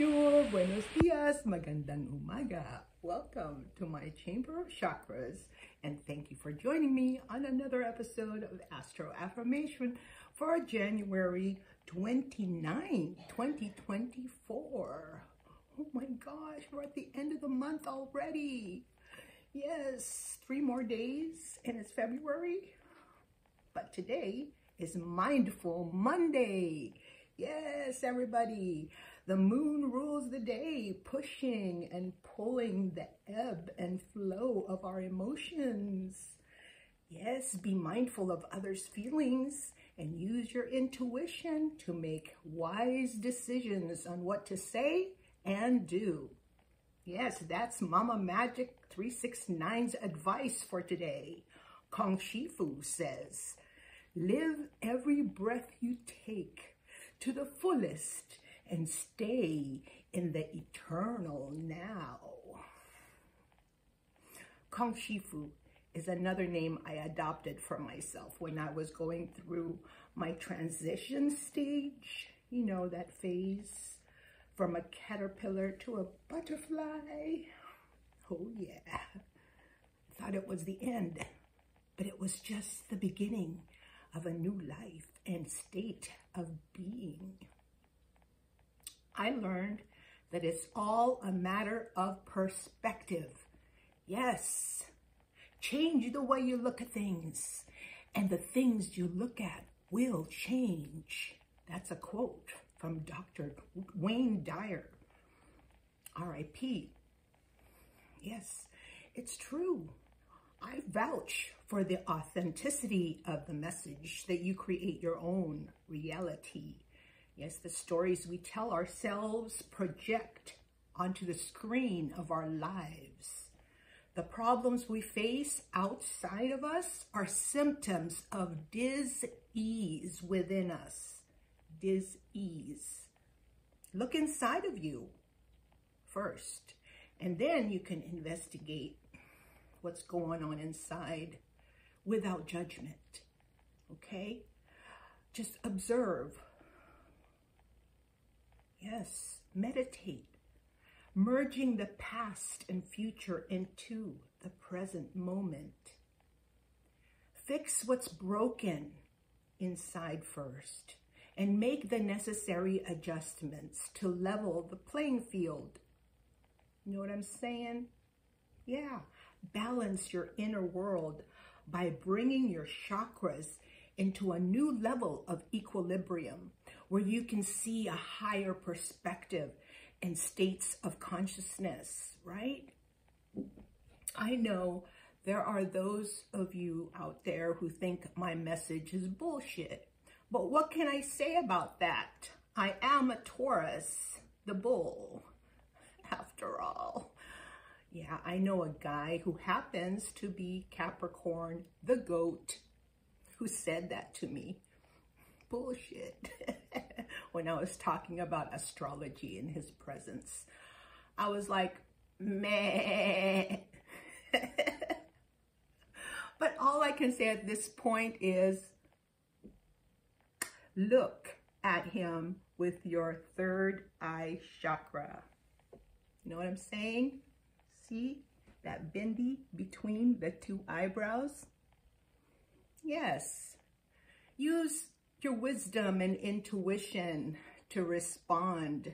Bonjour, buenos dias, magandang umaga. Welcome to my Chamber of Chakras, and thank you for joining me on another episode of Astro Affirmation for January 29, 2024. Oh my gosh, we're at the end of the month already. Yes, three more days and it's February. But today is Mindful Monday. Yes, everybody. The moon rules the day, pushing and pulling the ebb and flow of our emotions. Yes, be mindful of others' feelings and use your intuition to make wise decisions on what to say and do. Yes, that's Mama Magic 369's advice for today. Kong Shifu says, live every breath you take to the fullest and stay in the eternal now. Kong Shifu is another name I adopted for myself when I was going through my transition stage, you know, that phase from a caterpillar to a butterfly. Oh yeah, thought it was the end, but it was just the beginning of a new life and state of being. I learned that it's all a matter of perspective. Yes, change the way you look at things and the things you look at will change. That's a quote from Dr. Wayne Dyer, R.I.P. Yes, it's true. I vouch for the authenticity of the message that you create your own reality. Yes, the stories we tell ourselves project onto the screen of our lives. The problems we face outside of us are symptoms of dis-ease within us. Dis-ease. Look inside of you first, and then you can investigate what's going on inside without judgment. Okay? Just observe. Yes, meditate. Merging the past and future into the present moment. Fix what's broken inside first and make the necessary adjustments to level the playing field. You know what I'm saying? Yeah, balance your inner world by bringing your chakras into a new level of equilibrium where you can see a higher perspective and states of consciousness, right? I know there are those of you out there who think my message is bullshit. But what can I say about that? I am a Taurus, the bull, after all. Yeah, I know a guy who happens to be Capricorn, the goat, who said that to me. Bullshit. when I was talking about astrology in his presence. I was like, meh. but all I can say at this point is look at him with your third eye chakra. You know what I'm saying? See that bindi between the two eyebrows? Yes. Use your wisdom and intuition to respond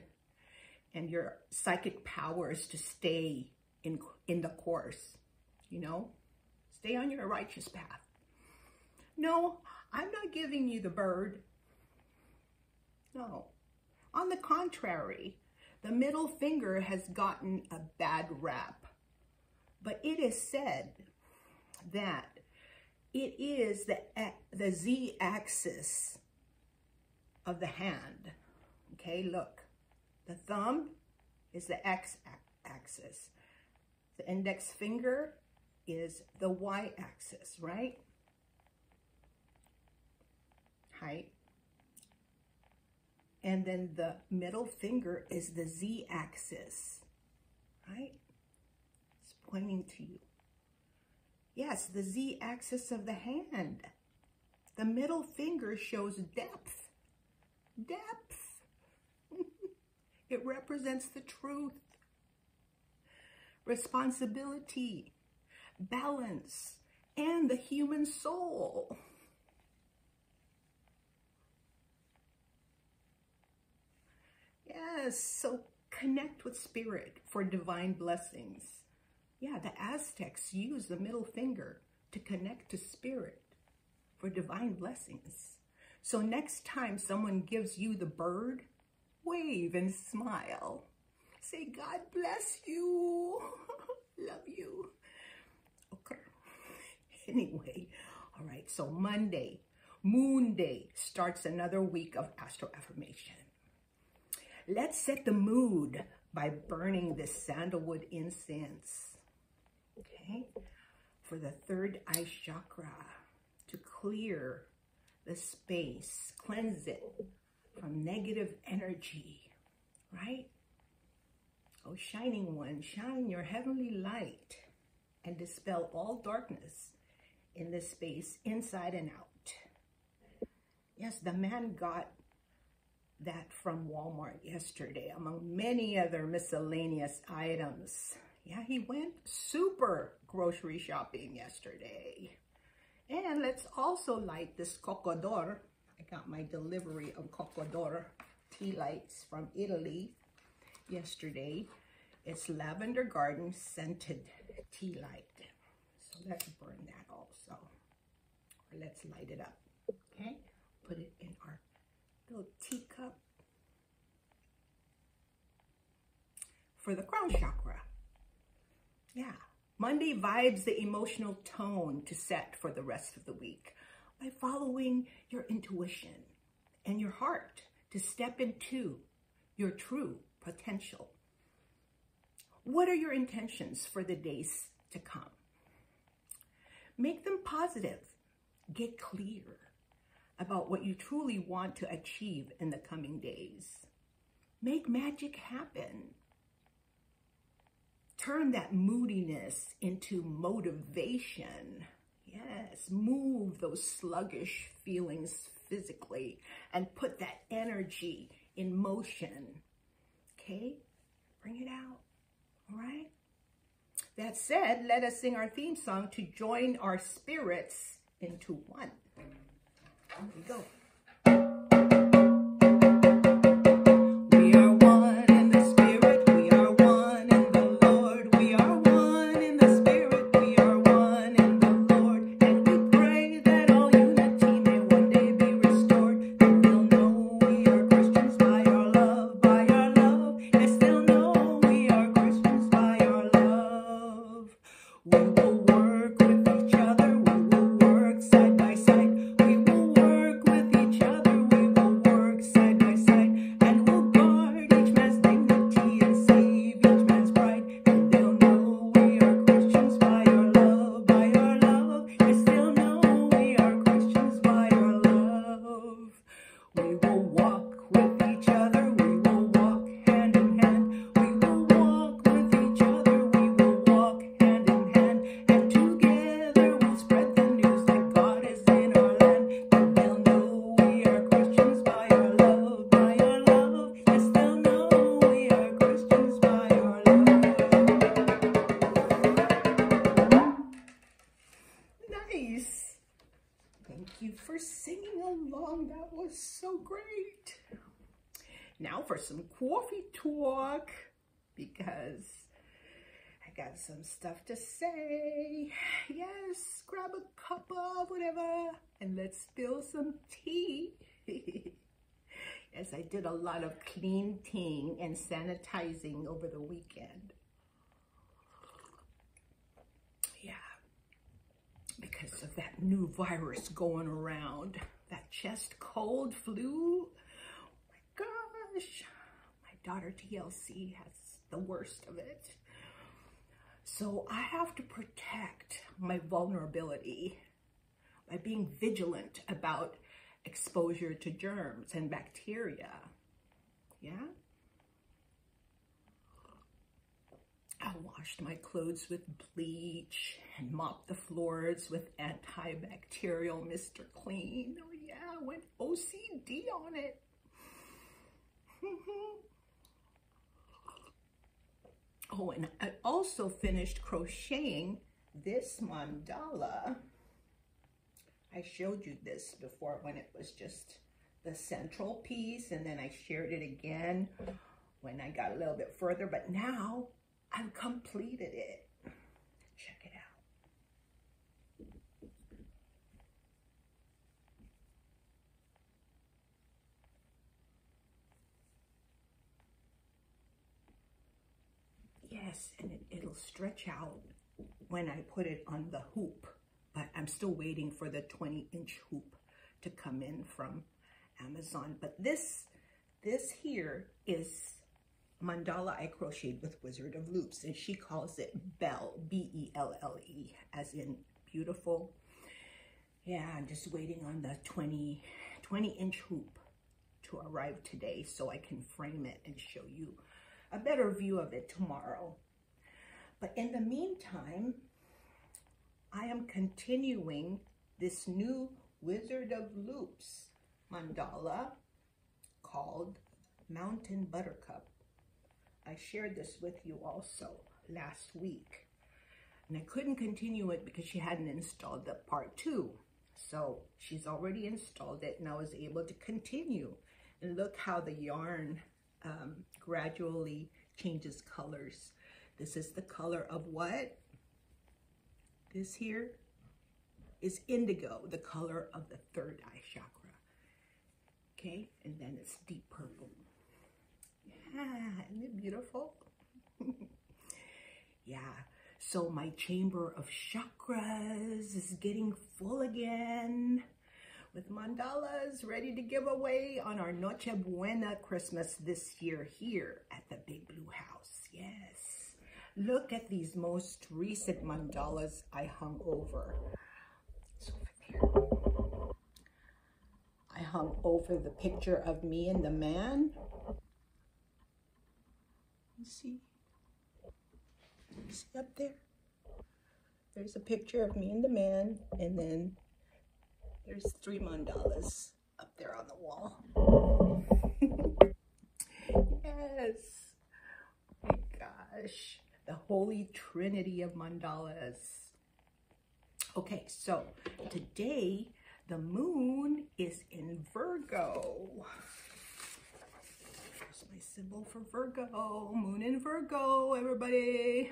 and your psychic powers to stay in, in the course, you know? Stay on your righteous path. No, I'm not giving you the bird. No. On the contrary, the middle finger has gotten a bad rap. But it is said that it is the, the z-axis of the hand. Okay, look. The thumb is the x-axis. The index finger is the y-axis, right? Height. And then the middle finger is the z-axis, right? It's pointing to you. Yes, the z-axis of the hand. The middle finger shows depth. Depth. It represents the truth. Responsibility, balance, and the human soul. Yes, so connect with spirit for divine blessings. Yeah, the Aztecs used the middle finger to connect to spirit for divine blessings. So next time someone gives you the bird, wave and smile. Say, God bless you. Love you. Okay. Anyway, all right, so Monday, Moon Day, starts another week of Astro Affirmation. Let's set the mood by burning this sandalwood incense, okay, for the third eye chakra to clear the space, cleanse it from negative energy, right? Oh, shining one, shine your heavenly light and dispel all darkness in this space, inside and out. Yes, the man got that from Walmart yesterday, among many other miscellaneous items. Yeah, he went super grocery shopping yesterday. And let's also light this Cocodor. I got my delivery of Cocodor tea lights from Italy yesterday. It's Lavender Garden Scented Tea Light. So let's burn that also. Or let's light it up, okay? Put it in our little teacup. For the crown chakra. Yeah. Monday vibes the emotional tone to set for the rest of the week by following your intuition and your heart to step into your true potential. What are your intentions for the days to come? Make them positive. Get clear about what you truly want to achieve in the coming days. Make magic happen turn that moodiness into motivation. Yes, move those sluggish feelings physically and put that energy in motion. Okay? Bring it out. All right? That said, let us sing our theme song to join our spirits into one. Here we go. Some stuff to say. Yes, grab a cup of whatever and let's spill some tea. yes, I did a lot of cleaning and sanitizing over the weekend. Yeah, because of that new virus going around, that chest cold flu. Oh my gosh, my daughter TLC has the worst of it. So I have to protect my vulnerability by being vigilant about exposure to germs and bacteria. Yeah? I washed my clothes with bleach and mopped the floors with antibacterial Mr. Clean. Oh yeah, I went OCD on it. Oh, and I also finished crocheting this mandala. I showed you this before when it was just the central piece and then I shared it again when I got a little bit further, but now I've completed it. Check it out. Yes, and it, it'll stretch out when I put it on the hoop, but I'm still waiting for the 20 inch hoop to come in from Amazon. But this, this here is mandala I crocheted with Wizard of Loops, and she calls it Belle, B-E-L-L-E, as in beautiful. Yeah, I'm just waiting on the 20, 20 inch hoop to arrive today so I can frame it and show you a better view of it tomorrow. But in the meantime, I am continuing this new Wizard of Loops mandala called Mountain Buttercup. I shared this with you also last week. And I couldn't continue it because she hadn't installed the part two. So she's already installed it and I was able to continue. And look how the yarn um, gradually changes colors. This is the color of what? This here is indigo, the color of the third eye chakra. Okay, and then it's deep purple. Yeah, isn't it beautiful? yeah, so my chamber of chakras is getting full again with mandalas ready to give away on our Noche Buena Christmas this year here at the Big Blue House. Yes. Look at these most recent mandalas I hung over. I hung over the picture of me and the man. You see? See up there? There's a picture of me and the man, and then there's three mandalas up there on the wall. yes. Oh my gosh. The Holy Trinity of mandalas. Okay, so today the moon is in Virgo. Here's my symbol for Virgo. Moon in Virgo, everybody.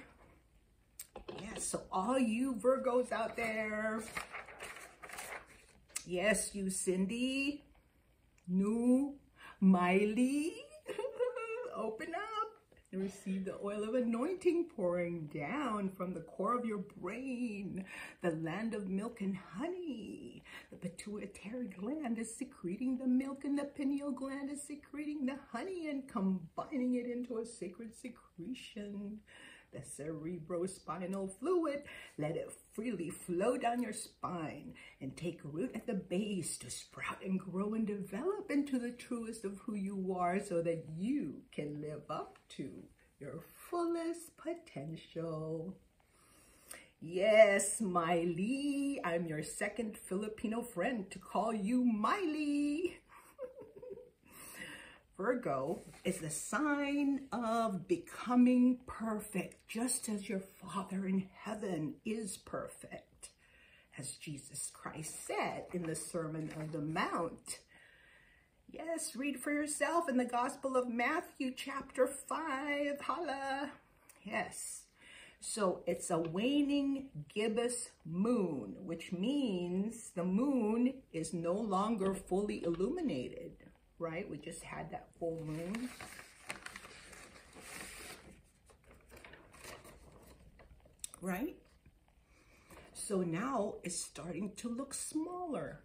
Yeah, so all you Virgos out there, Yes, you, Cindy. New Miley. Open up receive the oil of anointing pouring down from the core of your brain. The land of milk and honey. The pituitary gland is secreting the milk and the pineal gland is secreting the honey and combining it into a sacred secretion the cerebrospinal fluid. Let it freely flow down your spine and take root at the base to sprout and grow and develop into the truest of who you are so that you can live up to your fullest potential. Yes, Miley, I'm your second Filipino friend to call you Miley. Virgo is the sign of becoming perfect, just as your Father in heaven is perfect, as Jesus Christ said in the Sermon on the Mount. Yes, read for yourself in the Gospel of Matthew, chapter 5. Holla. Yes. So it's a waning gibbous moon, which means the moon is no longer fully illuminated right? We just had that full moon. Right? So now it's starting to look smaller,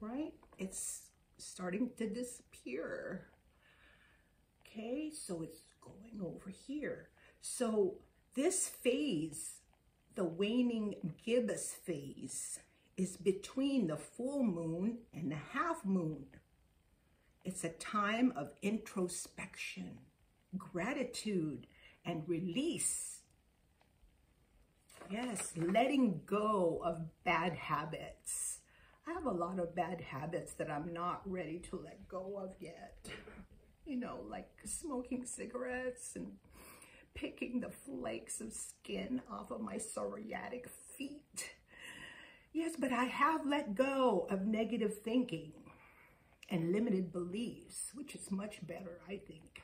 right? It's starting to disappear. Okay, so it's going over here. So this phase, the waning gibbous phase, is between the full moon and the half moon. It's a time of introspection, gratitude, and release. Yes, letting go of bad habits. I have a lot of bad habits that I'm not ready to let go of yet. You know, like smoking cigarettes and picking the flakes of skin off of my psoriatic feet. Yes, but I have let go of negative thinking and limited beliefs, which is much better, I think.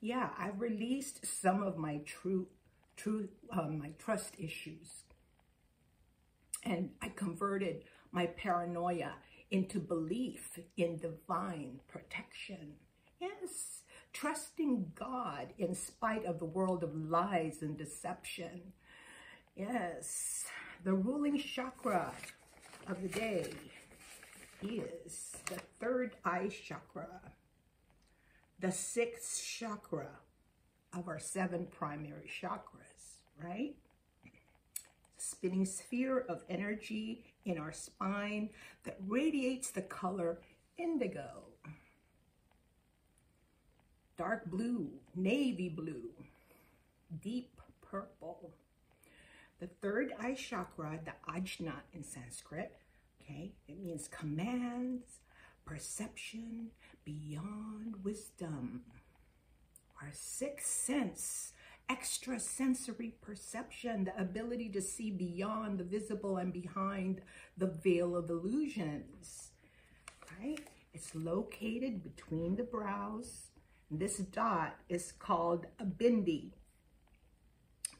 Yeah, I've released some of my true, true, um, my trust issues. And I converted my paranoia into belief in divine protection. Yes, trusting God in spite of the world of lies and deception. Yes, the ruling chakra of the day is the third eye chakra, the sixth chakra of our seven primary chakras, right? Spinning sphere of energy in our spine that radiates the color indigo, dark blue, navy blue, deep purple, the third eye chakra, the ajna in Sanskrit, okay, it means commands, perception, beyond wisdom. Our sixth sense, extrasensory perception, the ability to see beyond the visible and behind the veil of illusions, right? It's located between the brows. This dot is called a bindi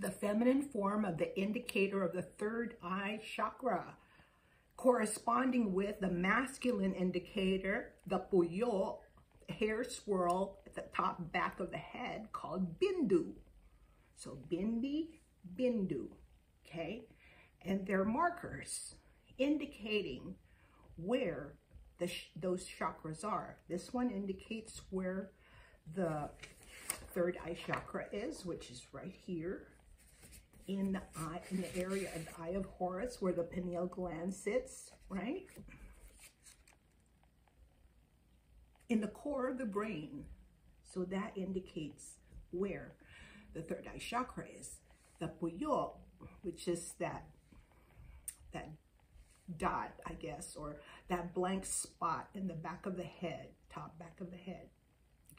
the feminine form of the indicator of the third eye chakra, corresponding with the masculine indicator, the puyo, hair swirl at the top back of the head called bindu. So bindi, bindu, okay? And they're markers indicating where the those chakras are. This one indicates where the third eye chakra is, which is right here in the eye, in the area of the eye of Horus where the pineal gland sits, right? In the core of the brain. So that indicates where the third eye chakra is. The puyo, which is that that dot, I guess, or that blank spot in the back of the head, top back of the head,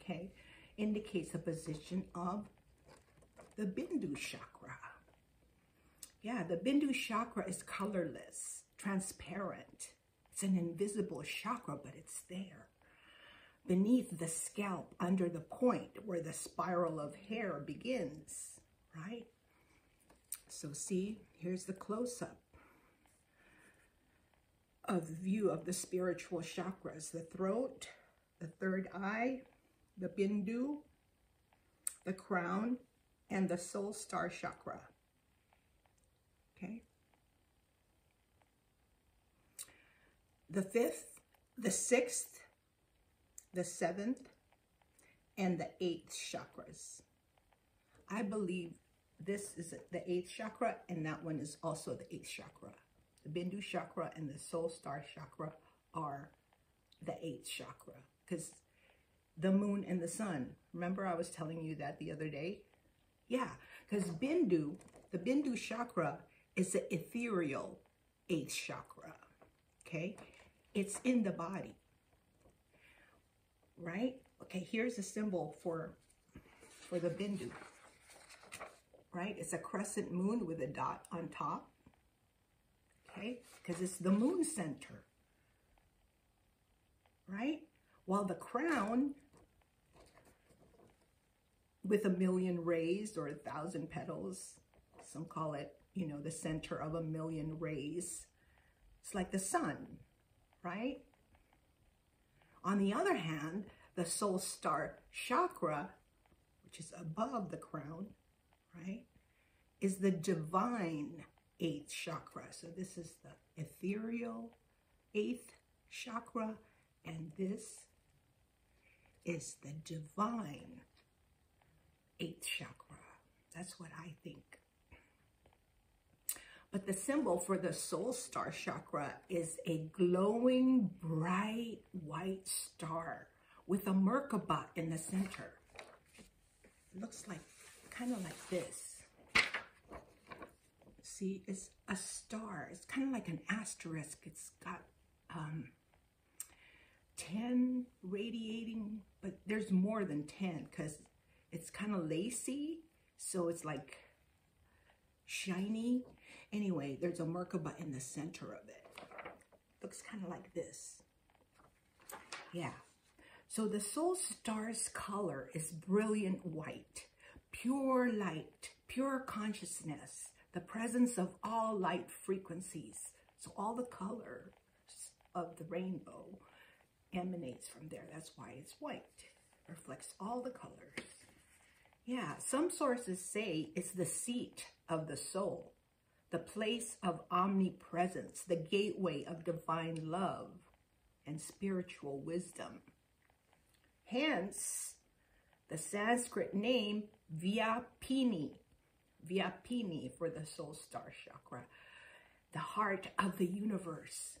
okay, indicates the position of the Bindu chakra. Yeah, the Bindu chakra is colorless, transparent. It's an invisible chakra, but it's there. Beneath the scalp, under the point where the spiral of hair begins, right? So see, here's the close-up of view of the spiritual chakras. The throat, the third eye, the Bindu, the crown, and the soul star chakra okay? The fifth, the sixth, the seventh, and the eighth chakras. I believe this is the eighth chakra, and that one is also the eighth chakra. The Bindu chakra and the Soul Star chakra are the eighth chakra because the moon and the sun. Remember I was telling you that the other day? Yeah, because Bindu, the Bindu chakra it's the ethereal eighth chakra, okay? It's in the body, right? Okay, here's a symbol for, for the Bindu, right? It's a crescent moon with a dot on top, okay? Because it's the moon center, right? While the crown with a million rays or a thousand petals, some call it you know, the center of a million rays. It's like the sun, right? On the other hand, the soul star chakra, which is above the crown, right, is the divine eighth chakra. So this is the ethereal eighth chakra, and this is the divine eighth chakra. That's what I think. But the symbol for the soul star chakra is a glowing, bright white star with a Merkaba in the center. It looks like, kind of like this. See, it's a star. It's kind of like an asterisk. It's got um, 10 radiating, but there's more than 10 because it's kind of lacy. So it's like shiny. Anyway, there's a Merkaba in the center of it. Looks kind of like this. Yeah. So the soul star's color is brilliant white, pure light, pure consciousness, the presence of all light frequencies. So all the colors of the rainbow emanates from there. That's why it's white. reflects all the colors. Yeah, some sources say it's the seat of the soul, the place of omnipresence, the gateway of divine love and spiritual wisdom. Hence, the Sanskrit name Vyapini, Vyapini for the soul star chakra, the heart of the universe.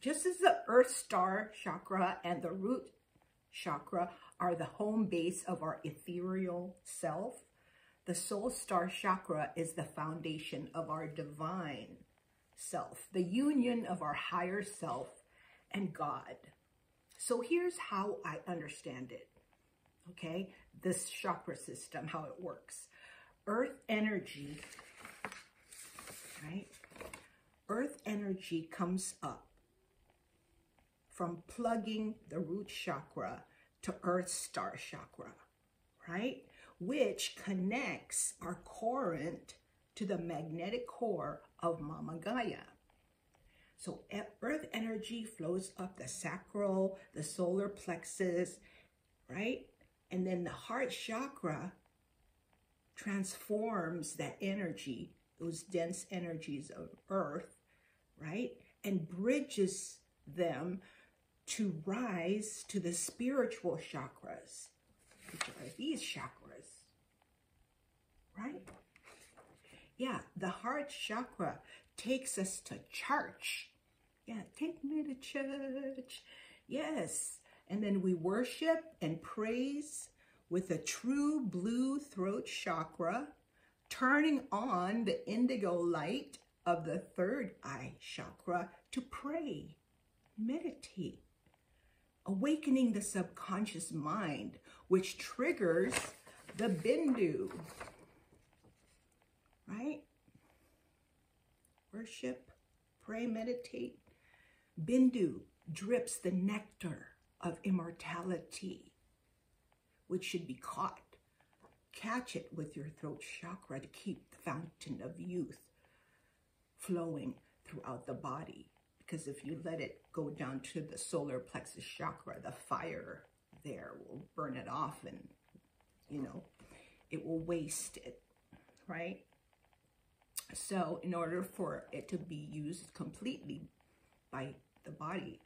Just as the earth star chakra and the root chakra are the home base of our ethereal self, the soul star chakra is the foundation of our divine self, the union of our higher self and God. So here's how I understand it. Okay, this chakra system, how it works. Earth energy, right? Earth energy comes up from plugging the root chakra to earth star chakra, right? Which connects our current to the magnetic core of Mama Gaia. So earth energy flows up the sacral, the solar plexus, right? And then the heart chakra transforms that energy, those dense energies of earth, right? And bridges them to rise to the spiritual chakras, which are these chakras, right? Yeah, the heart chakra takes us to church. Yeah, take me to church. Yes. And then we worship and praise with a true blue throat chakra, turning on the indigo light of the third eye chakra to pray, meditate, awakening the subconscious mind, which triggers the bindu, right? Worship, pray, meditate. Bindu drips the nectar of immortality, which should be caught. Catch it with your throat chakra to keep the fountain of youth flowing throughout the body because if you let it go down to the solar plexus chakra, the fire there will burn it off and, you know, it will waste it, right? So in order for it to be used completely by the body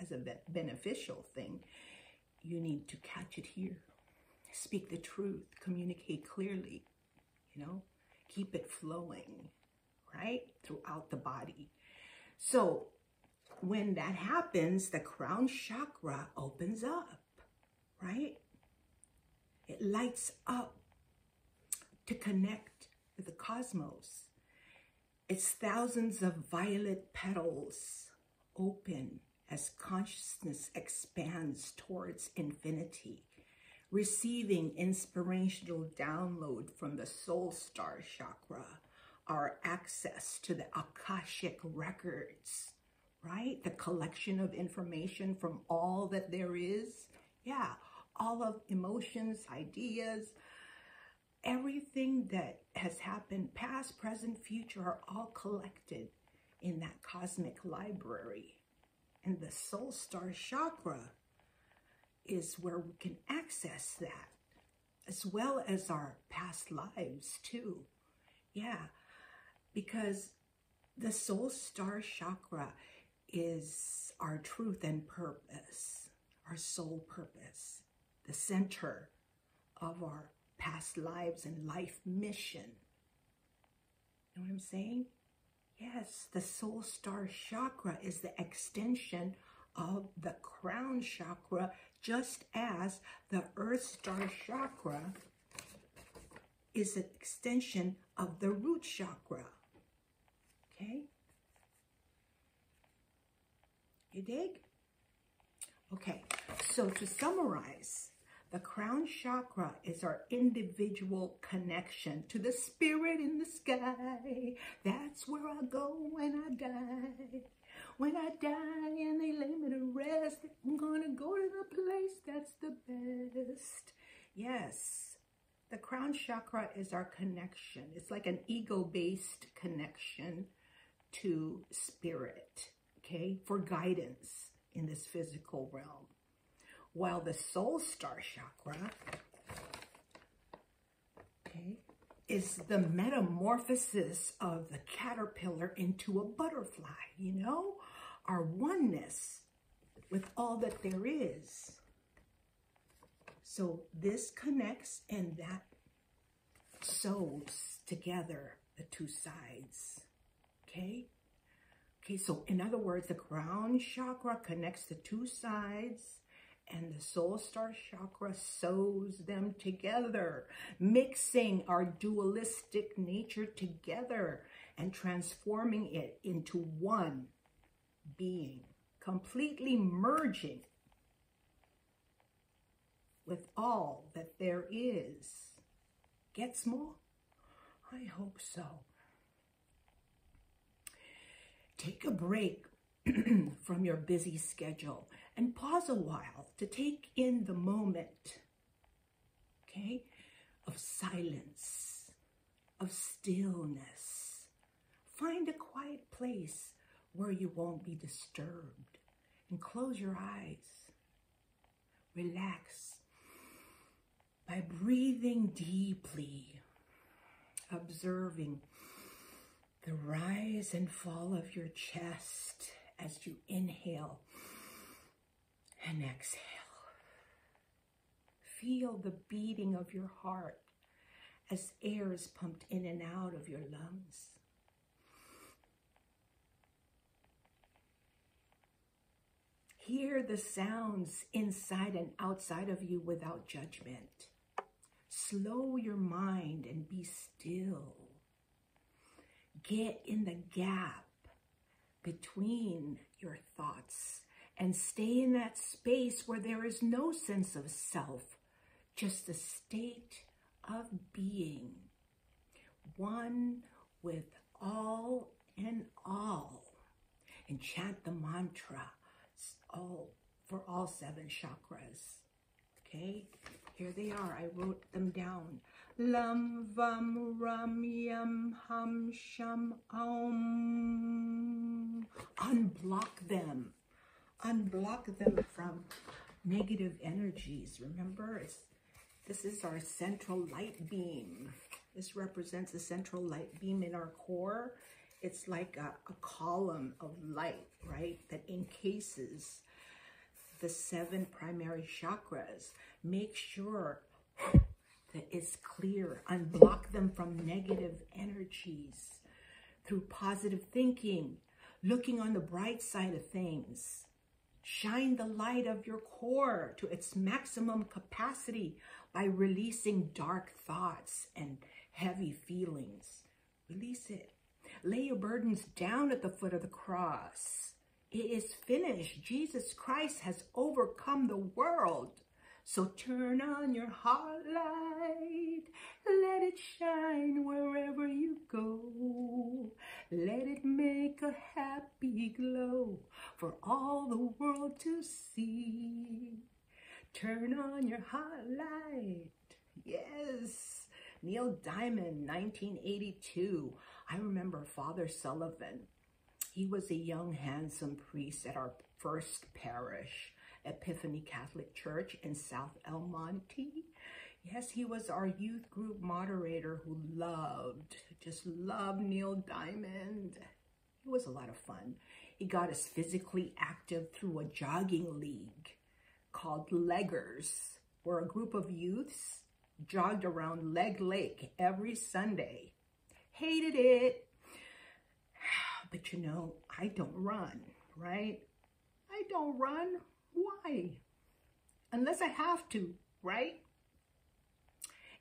as a beneficial thing, you need to catch it here. Speak the truth, communicate clearly, you know, keep it flowing, right? Throughout the body. So when that happens, the crown chakra opens up, right? It lights up to connect with the cosmos. Its thousands of violet petals open as consciousness expands towards infinity, receiving inspirational download from the soul star chakra, our access to the Akashic records, right? The collection of information from all that there is. Yeah, all of emotions, ideas, everything that has happened, past, present, future, are all collected in that cosmic library. And the soul star chakra is where we can access that, as well as our past lives too. Yeah, because the soul star chakra is our truth and purpose, our soul purpose, the center of our past lives and life mission. You know what I'm saying? Yes, the soul star chakra is the extension of the crown chakra, just as the earth star chakra is an extension of the root chakra. Okay? You dig? Okay, so to summarize, The crown chakra is our individual connection to the spirit in the sky. That's where I go when I die. When I die and they lay me to rest, I'm gonna go to the place that's the best. Yes, the crown chakra is our connection. It's like an ego-based connection to spirit, okay, for guidance in this physical realm. While the soul star chakra, okay, is the metamorphosis of the caterpillar into a butterfly, you know? Our oneness with all that there is. So this connects and that sews together the two sides. Okay? Okay, so in other words, the crown chakra connects the two sides and the soul star chakra sews them together, mixing our dualistic nature together and transforming it into one being, completely merging with all that there is. Get small? I hope so. Take a break from your busy schedule and pause a while to take in the moment, okay, of silence, of stillness. Find a quiet place where you won't be disturbed and close your eyes. Relax by breathing deeply, observing the rise and fall of your chest as you inhale and exhale. Feel the beating of your heart as air is pumped in and out of your lungs. Hear the sounds inside and outside of you without judgment. Slow your mind and be still. Get in the gap between your thoughts and stay in that space where there is no sense of self, just a state of being, one with all and all. And chant the mantra all for all seven chakras. Okay, here they are. I wrote them down. Lam vam ram yam ham sham om. Unblock them unblock them from negative energies. Remember, it's, this is our central light beam. This represents the central light beam in our core. It's like a, a column of light, right, that encases the seven primary chakras. Make sure that it's clear. Unblock them from negative energies through positive thinking, looking on the bright side of things, Shine the light of your core to its maximum capacity by releasing dark thoughts and heavy feelings. Release it. Lay your burdens down at the foot of the cross. It is finished. Jesus Christ has overcome the world. So turn on your heart light, let it shine wherever you go. Let it make a happy glow for all the world to see. Turn on your heart light. Yes. Neil Diamond, 1982. I remember Father Sullivan. He was a young, handsome priest at our first parish. Epiphany Catholic Church in South El Monte. Yes, he was our youth group moderator who loved, just loved Neil Diamond. It was a lot of fun. He got us physically active through a jogging league called Leggers, where a group of youths jogged around Legg Lake every Sunday. Hated it. But you know, I don't run, right? I don't run. Why? Unless I have to, right?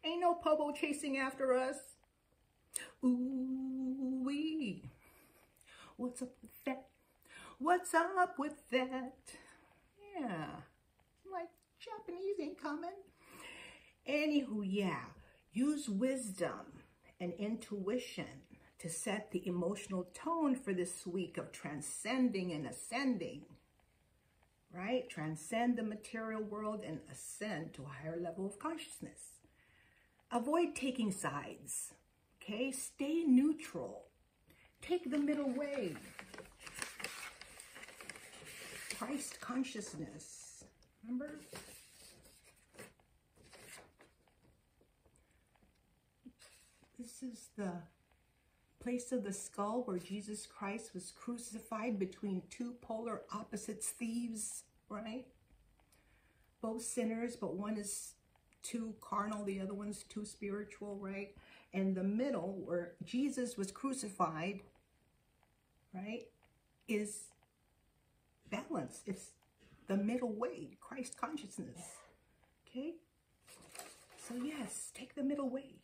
Ain't no pobo chasing after us. Ooh wee. What's up with that? What's up with that? Yeah. Like Japanese ain't coming. Anywho, yeah, use wisdom and intuition to set the emotional tone for this week of transcending and ascending. Right? Transcend the material world and ascend to a higher level of consciousness. Avoid taking sides. Okay? Stay neutral. Take the middle way. Christ consciousness. Remember? This is the place of the skull where Jesus Christ was crucified between two polar opposites thieves, right? Both sinners, but one is too carnal, the other one's too spiritual, right? And the middle, where Jesus was crucified, right, is balance. It's the middle way, Christ consciousness. Okay? So yes, take the middle way.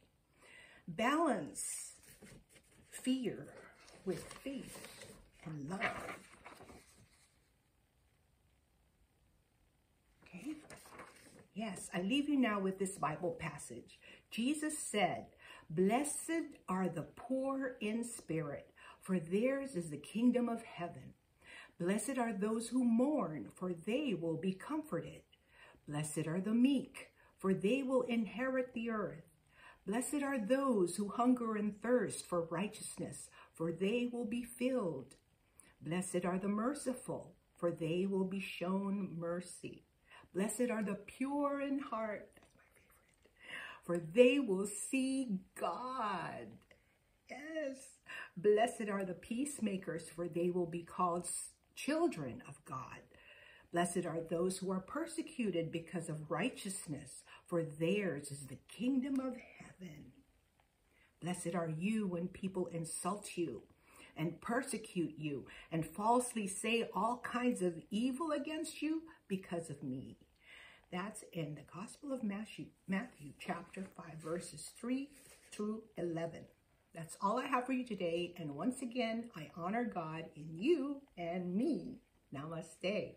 Balance fear with faith and love. Okay? Yes, I leave you now with this Bible passage. Jesus said, Blessed are the poor in spirit, for theirs is the kingdom of heaven. Blessed are those who mourn, for they will be comforted. Blessed are the meek, for they will inherit the earth. Blessed are those who hunger and thirst for righteousness, for they will be filled. Blessed are the merciful, for they will be shown mercy. Blessed are the pure in heart, that's my favorite, for they will see God. Yes. Blessed are the peacemakers, for they will be called children of God. Blessed are those who are persecuted because of righteousness, for theirs is the kingdom of heaven. Blessed are you when people insult you and persecute you and falsely say all kinds of evil against you because of me. That's in the Gospel of Matthew, Matthew chapter 5, verses 3 through 11. That's all I have for you today. And once again, I honor God in you and me. Namaste.